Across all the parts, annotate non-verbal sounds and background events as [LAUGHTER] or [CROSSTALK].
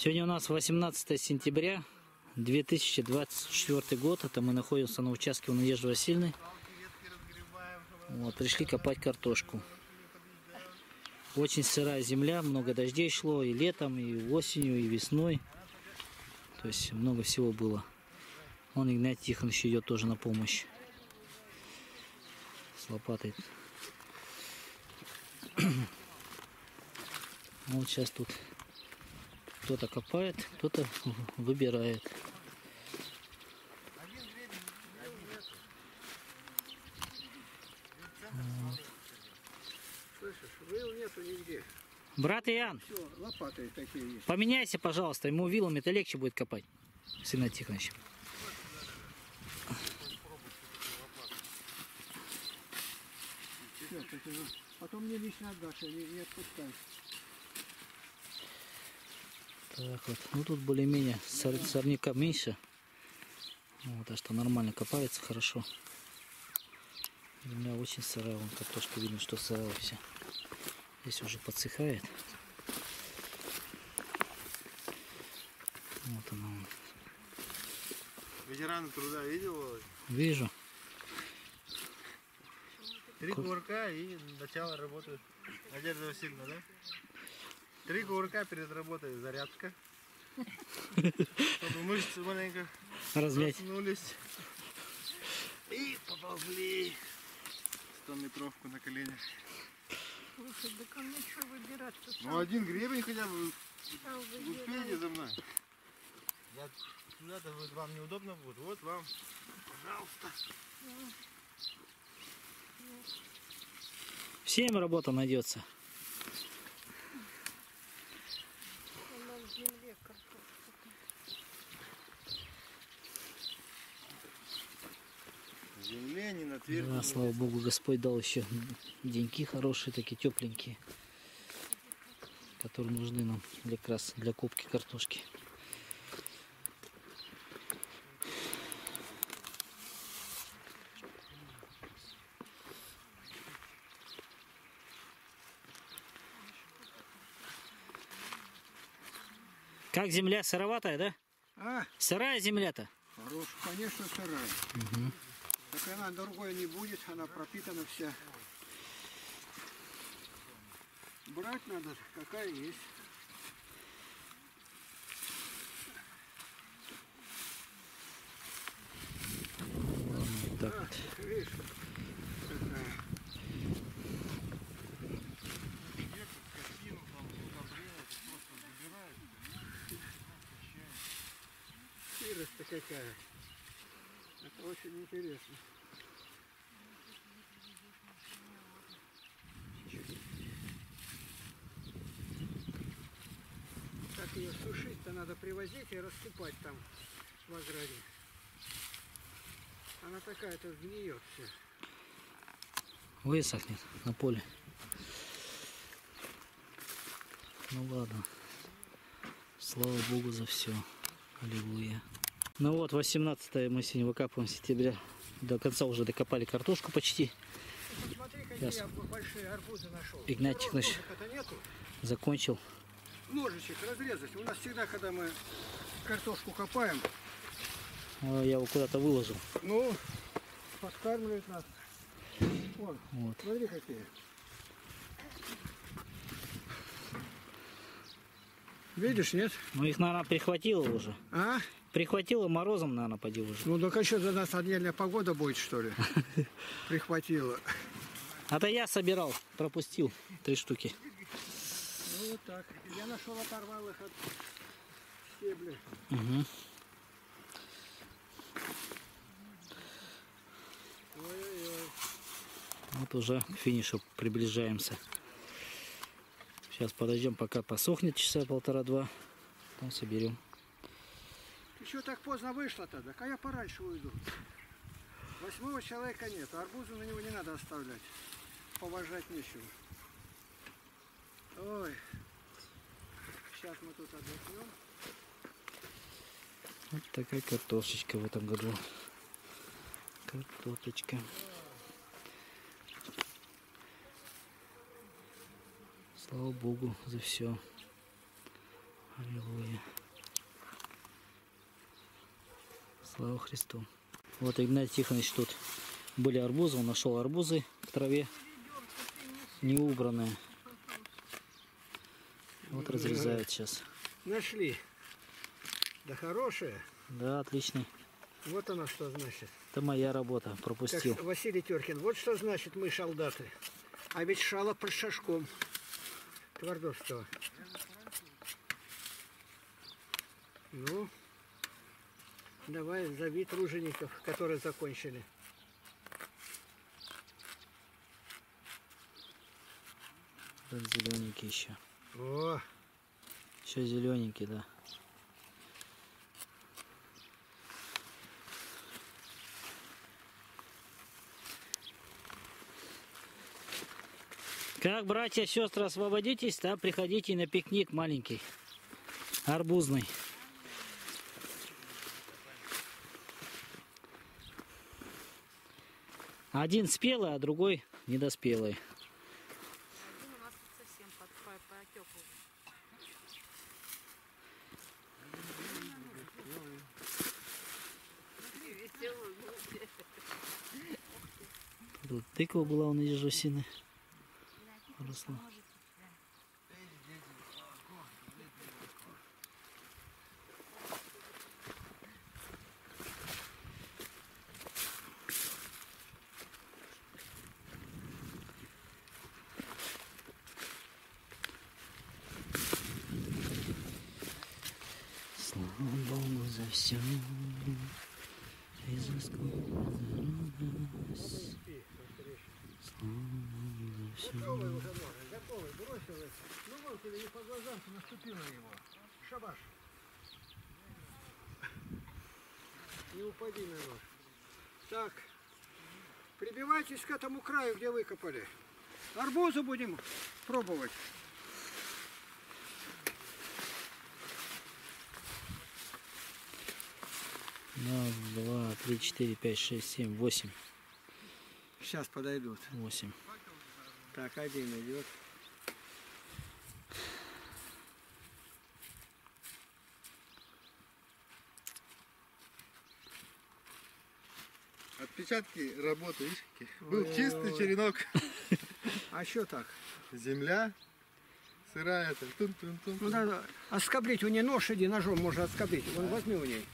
Сегодня у нас 18 сентября 2024 год. Это мы находимся на участке у Надежды Васильевны. Вот, пришли копать картошку. Очень сырая земля, много дождей шло и летом, и осенью, и весной. То есть много всего было. Вон Игнат Тихонович идет тоже на помощь. С лопатой. [CLEARS THROAT] Вот сейчас тут кто-то копает, кто-то выбирает. Брат Иоанн, Все, поменяйся, пожалуйста, ему вилами это легче будет копать. С Игнатием Тихоновичем. Все, так, ну, потом мне лично отдашь, я не, не отпускай. Так вот, ну тут более-менее сор- сорняка меньше. Вот, так что нормально копается, хорошо. Земля очень сырая, вон картошка видно, что сырая вся. Здесь уже подсыхает. Вот она. вон. Ветераны труда видел? Вижу. Три кувырка и начало работы. Надежда Васильевна, да? Три кувырка перед работой зарядка. Чтобы мышцы маленько Размять. проснулись. И поползли. 100 метровку на коленях. Слушай, да ко мне что выбирать-то сам? Ну один гребень хотя бы успейте за мной. Я туда-то вот вам неудобно будет. Вот вам, пожалуйста. Всем работа найдется. Она в земле картошка. В земле не на твердь. Да, слава богу, Господь дал еще деньки хорошие, такие тепленькие, которые нужны нам для как раз для копки картошки. Как земля сыроватая, да? А, Сырая земля-то. хорош, конечно, сырая. Так она другой не будет, она пропитана вся. Брать надо, какая есть. Так А, видишь, какая. Сырость-то какая. Очень интересно. Как ее сушить-то надо привозить и рассыпать там в ограде. Она такая-то гниет все. Высохнет на поле. Ну ладно. Слава Богу за все. Аллилуйя. Ну вот, 18 мы сегодня выкапываем сентября. До конца уже докопали картошку почти. Посмотри, какие Сейчас. большие арбузы нашел. Ножек-то нету. Закончил. Ножичек разрезать. У нас всегда, когда мы картошку копаем, А, Я его куда-то выложил. ну, подкармливают нас. Вон, Вот. смотри какие. Видишь, нет? Ну их, наверное, прихватило уже. А? Прихватило морозом, наверное, поди уже. Ну, так еще за нас отдельная погода будет, что ли? [LAUGHS] Прихватило. А то я собирал, пропустил три штуки. Ну, вот так. Я нашел, оторвал их от стебля. Угу. Вот уже к финишу приближаемся. Сейчас подождем, пока посохнет часа полтора-два. Потом соберем. Что так поздно вышла-то? Так а я пораньше уйду. Восьмого человека нет, арбузу на него не надо оставлять. Поважать нечего. Ой. Сейчас мы тут отдохнем. Вот такая картошечка в этом году. Картошечка. Слава Богу за все. Аллилуйя. Слава Христу. Вот Игнатий Тихонович тут были арбузы, он нашел арбузы в траве, не убранные. Вот разрезают сейчас. Нашли. Да хорошая. Да, отличный. Вот оно что значит. Это моя работа, пропустил. Как Василий Теркин. Вот что значит мы солдаты. А ведь шало под шашком. Твардовского. Ну, давай зови тружеников, которые закончили. Вот зелененький еще. О, Еще зелененький, да. Как, братья, сестры, освободитесь, да, приходите на пикник маленький, арбузный. Один спелый, а другой недоспелый. Один у нас совсем под, по, уже. Тут тыква была у Надежды Васильевны. Росла. Слава Богу за все. И за сколько за нас. готовый уже может, готовый, бросил их. Ну тебе не по глазам, ты наступил на него. Шабаш. Не упади на нож. Так, прибивайтесь к этому краю, где выкопали. Арбузы будем пробовать. Раз, два, три, четыре, пять, шесть, семь, восемь. Сейчас подойдут. Восемь. Так, один идет. Отпечатки работы, видишь, какие? Был чистый черенок. [LAUGHS] А что так? Земля сырая, там, тун-тун-тун. Ну надо отскоблить у нее нож, иди ножом можно отскоблить. Вон возьми у ней.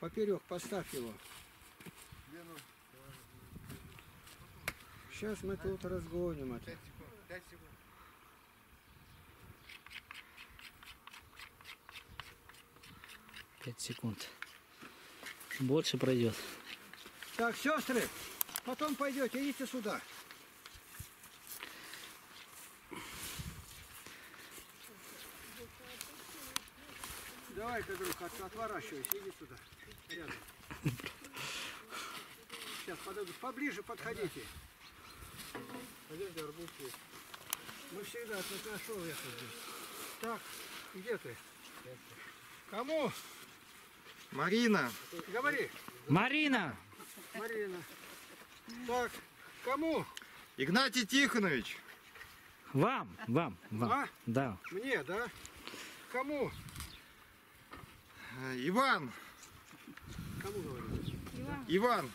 Поперек поставь его. Сейчас мы тут разгоним это. Пять секунд. Больше пройдет. Так, сестры, потом пойдете, идите сюда. Давай-ка, друг, от- отворачивайся, иди сюда. Рядом. Сейчас подойду. Поближе подходите. Надежда, арбуз есть. Мы всегда тут нашел я тут здесь. Так, где ты? Кому? Марина. Говори, Марина! Марина. Так, кому? Игнатий Тихонович. Вам! Вам! Вам! А? Да. Мне, да? Кому? Э, Иван. Кому говорю? Иван.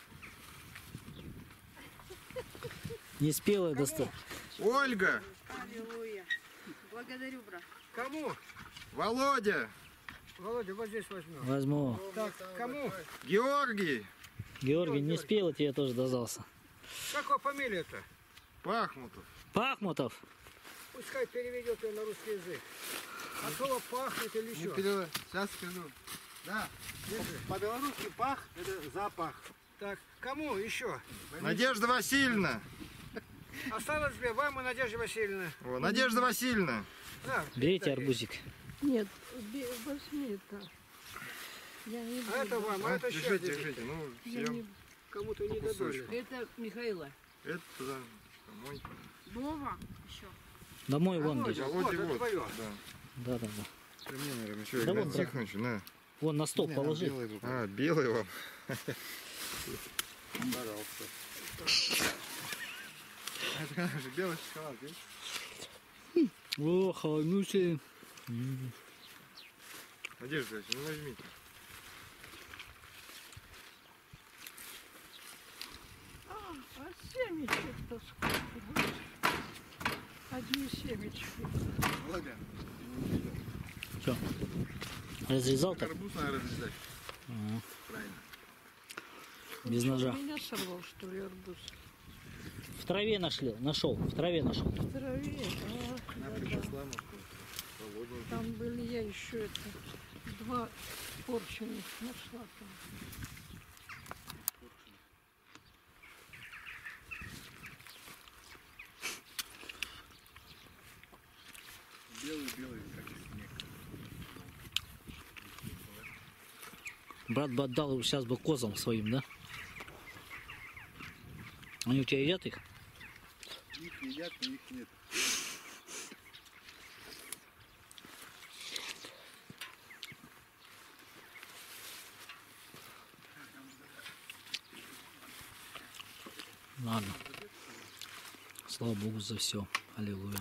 Не спелая достал. Ольга. Аллилуйя. Благодарю, брат. Кому? Володя. Володя, вот здесь возьмем. Возьму. Так, кому? Георгий. Георгий, не спелый тебе тоже дождался. Как его фамилия-то? Пахмутов. Пахмутов! Пускай переведет ее на русский язык. От слова пахнет или еще? Сейчас скажу. Да. По-белорусски пах – это запах. Так, кому еще? Надежда Васильевна. Осталось две, вам и Надежда Васильевна. О, Надежда Васильевна. На, Берите арбузик. Нет, возьми это. Я не буду. А это вам, а это держите, сейчас держите. Ну, всем. не- Кому-то не дадут. Это Михаила. Это туда, домой. Вова еще. Домой вон Володя, бежит. Володя, это вот. твое. Да. Да, да, да. Ты мне, наверное, еще Да вон, брат. Тихонович, на. Вон на стол положи. А, белый вам. Это же белый шоколад, видишь? О, холоднючий. Надежда, Васильевна, ну возьмите. А, а сколько будет? Одни семечки. Володя, Все. Разрезал так? арбуз надо разрезать. Ага. Правильно. Без Что, ножа. Меня сорвал, что ли, арбуз? В траве нашли, нашел, в траве нашел. В траве. А, На, да-да. пришла, Володя. Там были я еще это, два порченых нашла там. Брат бы отдал сейчас бы козам своим, да? Они у тебя едят их? Их едят, но их нет. Ладно. Слава Богу за все. Аллилуйя.